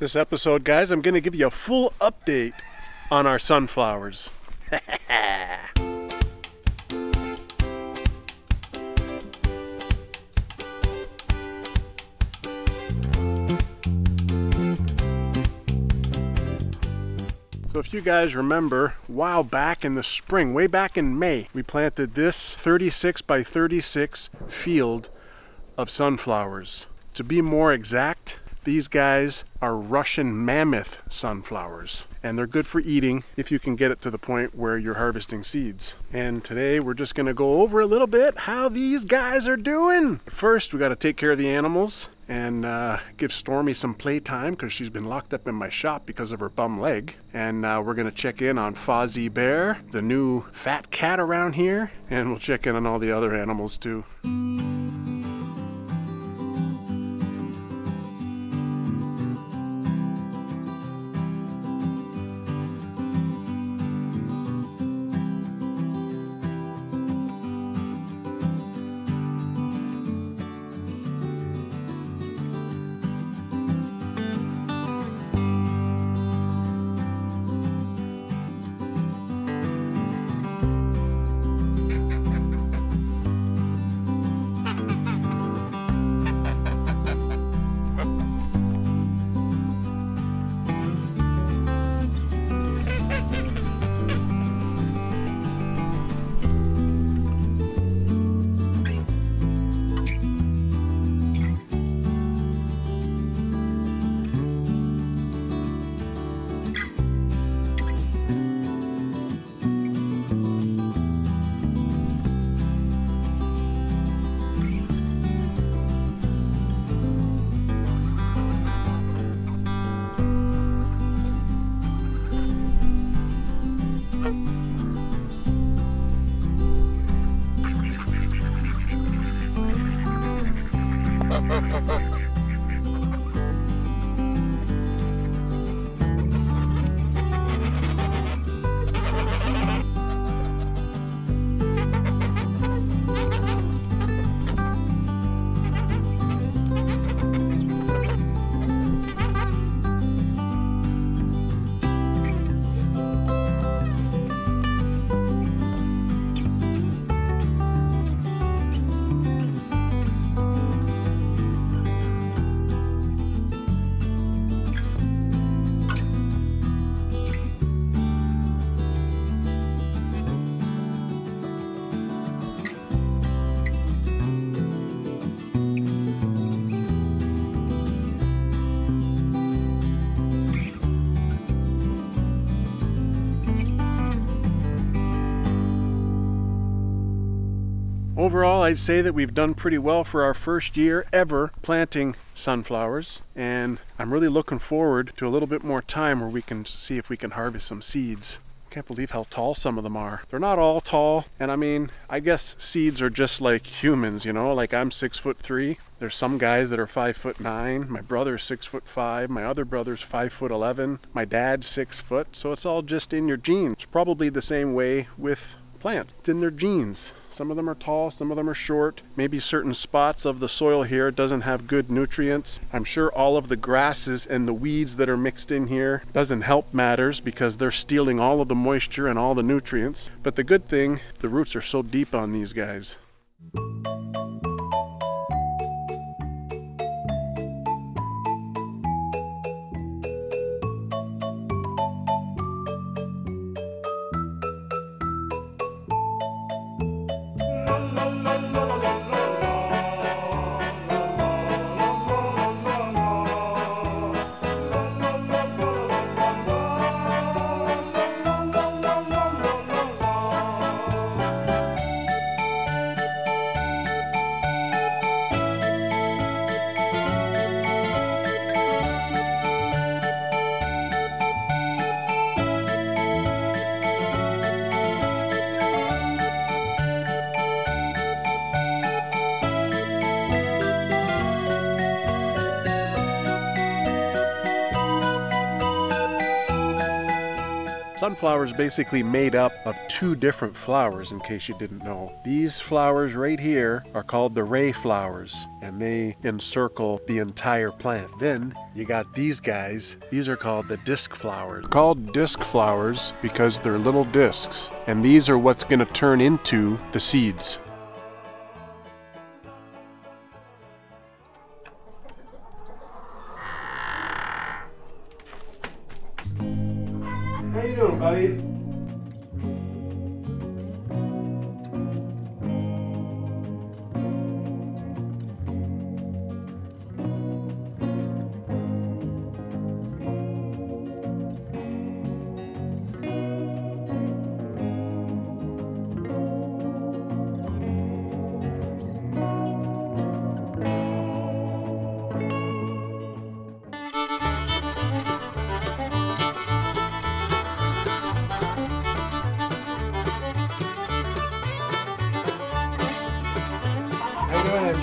This episode, guys, I'm going to give you a full update on our sunflowers. So if you guys remember, while back in the spring, way back in May, we planted this 36 by 36 field of sunflowers. To be more exact, these guys are Russian mammoth sunflowers and they're good for eating if you can get it to the point where you're harvesting seeds. And today we're just gonna go over a little bit how these guys are doing. First, we gotta take care of the animals and uh, give Stormy some playtime because she's been locked up in my shop because of her bum leg. And uh, we're gonna check in on Fozzy Bear, the new fat cat around here, and we'll check in on all the other animals too. ha, ha, ha, ha. Overall, I'd say that we've done pretty well for our first year ever planting sunflowers, and I'm really looking forward to a little bit more time where we can see if we can harvest some seeds. Can't believe how tall some of them are. They're not all tall, and I mean, I guess seeds are just like humans, you know, like I'm six foot three. There's some guys that are five foot nine. My brother's six foot five. My other brother's five foot eleven. My dad's six foot. So it's all just in your genes. Probably the same way with plants. It's in their genes. Some of them are tall, some of them are short. Maybe certain spots of the soil here doesn't have good nutrients. I'm sure all of the grasses and the weeds that are mixed in here doesn't help matters because they're stealing all of the moisture and all the nutrients. But the good thing, the roots are so deep on these guys. la la Sunflower is basically made up of two different flowers, in case you didn't know. These flowers right here are called the ray flowers, and they encircle the entire plant. Then you got these guys. These are called the disc flowers. Called disc flowers because they're little discs, and these are what's going to turn into the seeds.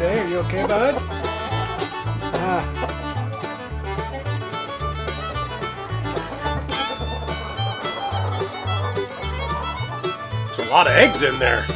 Are you okay, bud? Ah. There's a lot of eggs in there.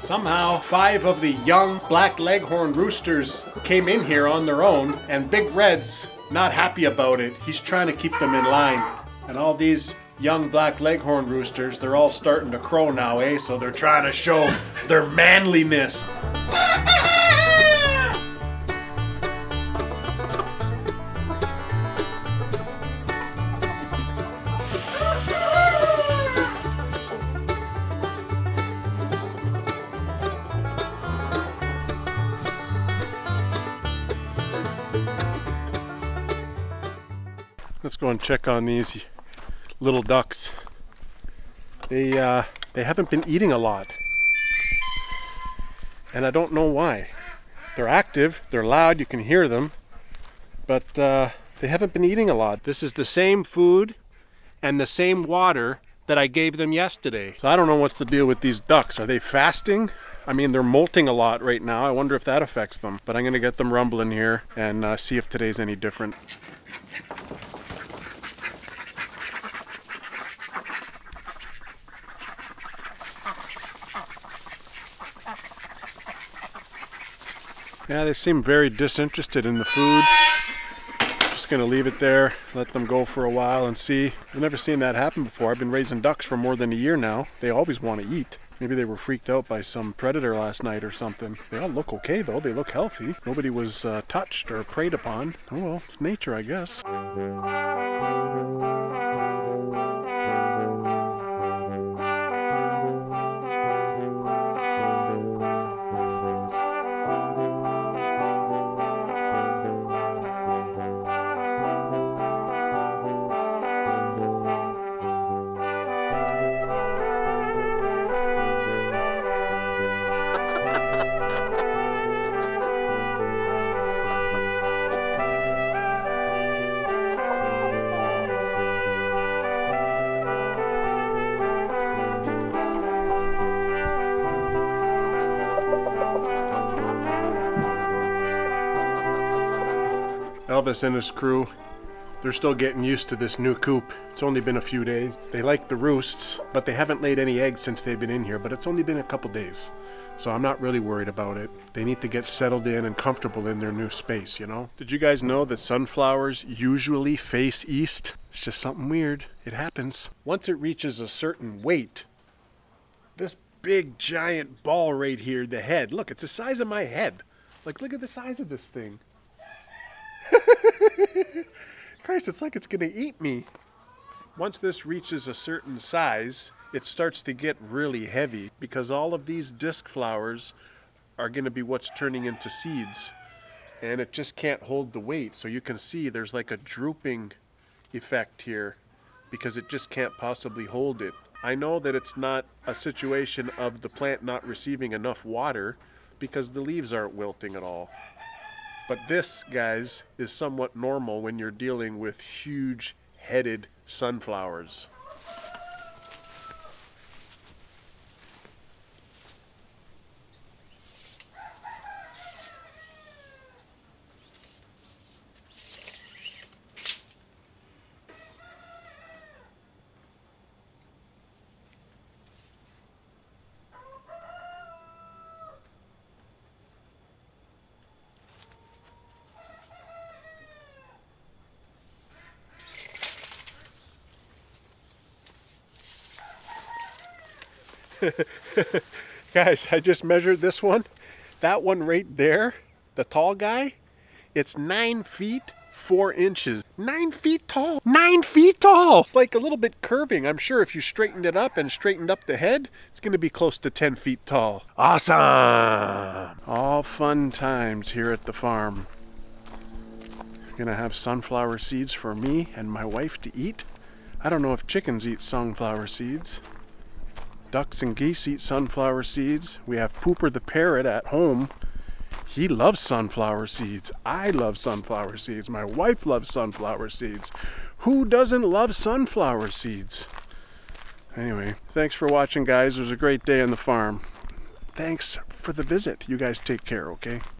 Somehow, five of the young black leghorn roosters came in here on their own, and Big Red's not happy about it. He's trying to keep them in line. And all these young black leghorn roosters, they're all starting to crow now, eh? So they're trying to show their manliness. Let's go and check on these little ducks. They uh, they haven't been eating a lot, and I don't know why. They're active, they're loud, you can hear them, but uh, they haven't been eating a lot. This is the same food and the same water that I gave them yesterday. So I don't know what's the deal with these ducks. Are they fasting? I mean, they're molting a lot right now. I wonder if that affects them. But I'm gonna get them rumbling here and uh, see if today's any different. Yeah, they seem very disinterested in the food. Just gonna leave it there, let them go for a while and see. I've never seen that happen before. I've been raising ducks for more than a year now. They always want to eat. Maybe they were freaked out by some predator last night or something. They all look okay though. They look healthy. Nobody was uh, touched or preyed upon. Oh well, it's nature, I guess. Elvis and his crew, they're still getting used to this new coop. It's only been a few days. They like the roosts, but they haven't laid any eggs since they've been in here, but it's only been a couple days. So I'm not really worried about it. They need to get settled in and comfortable in their new space, you know? Did you guys know that sunflowers usually face east? It's just something weird. It happens. Once it reaches a certain weight, this big giant ball right here, the head, look, it's the size of my head. Like, look at the size of this thing. Christ, it's like it's gonna eat me. Once this reaches a certain size, it starts to get really heavy because all of these disc flowers are going to be what's turning into seeds. And it just can't hold the weight. So you can see there's like a drooping effect here because it just can't possibly hold it. I know that it's not a situation of the plant not receiving enough water because the leaves aren't wilting at all. But this, guys, is somewhat normal when you're dealing with huge headed sunflowers. Guys, I just measured this one. That one right there, the tall guy, it's nine feet, four inches. Nine feet tall. Nine feet tall. It's like a little bit curving. I'm sure if you straightened it up and straightened up the head, it's going to be close to 10 feet tall. Awesome. All fun times here at the farm. Gonna have sunflower seeds for me and my wife to eat. I don't know if chickens eat sunflower seeds. Ducks and geese eat sunflower seeds. We have Pooper the parrot at home. He loves sunflower seeds. I love sunflower seeds. My wife loves sunflower seeds. Who doesn't love sunflower seeds? Anyway, thanks for watching, guys. It was a great day on the farm. Thanks for the visit. You guys take care, okay?